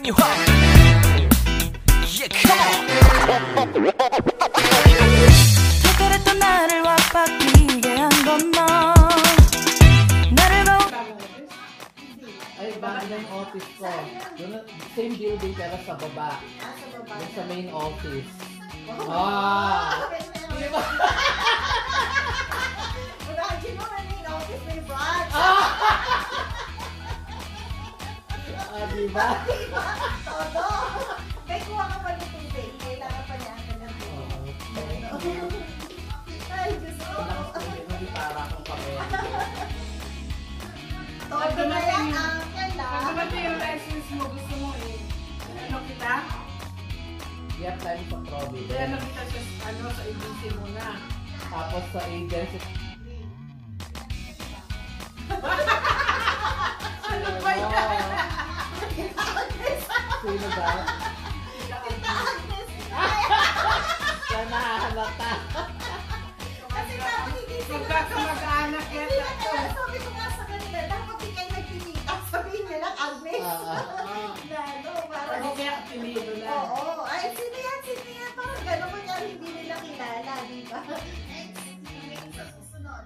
bring you home. Yeah, come on. 그랬던 나를 와빠끼게 한건 너. 나를 봐. Ay, bago ng office ko. Doon, same building pero sa baba. Doon sa main office. Ah! Di ba? Ah, di ba? Todo na yan, uncle Pag ah. dumating yung license mo, gusto mo eh. Ano kita? Yep, time sa Kaya province. ano kita sa, ano, sa agency mo na. Tapos sa agency. Ano ba yan? Sino ba? Siya nahahalata. Kasi dapat hindi sila Magkakamag-anak yan. Di ba? sa susunod.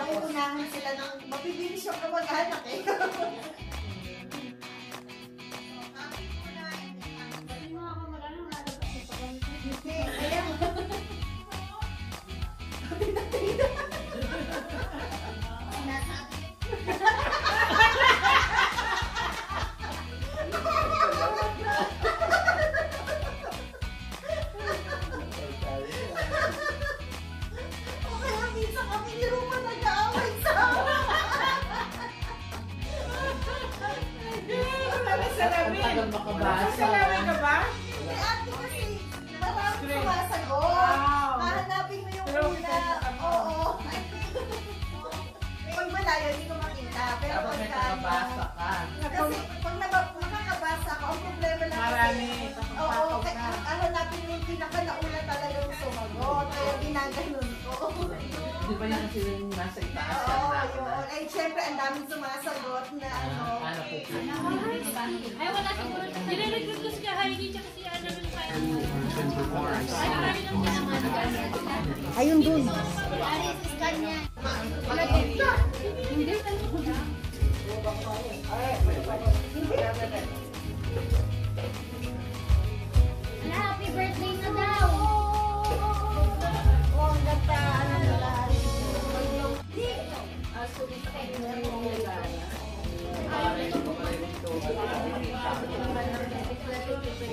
nauunahan sila ng, mapibilis yung kamag-anak eh. makabasa. Sa lamin ka ba? Hindi, ate kasi marami sumasagot. Wow. Hahanapin mo yung una. Oo. Pag malayo, hindi ko makita. Pero may pagka nakabasa ka. Kasi pag makakabasa ka, ang problema lang Marami. oo, kaya na. hahanapin mo yung pinakanauna talagang sumagot. Ko. Di ba yan kasi yung nasa itaas Oo, na? yun. Ay, syempre, ang daming sumasagot na ano. Ah, ano po? Ay, wala siguro. Nire-recruit ko si Heidi tsaka si ano rin kaya. Ay, marami nang pinamahal. Ayun dun. Happy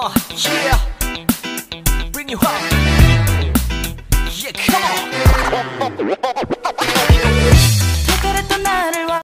Yeah. Bring you up. Yeah, come on.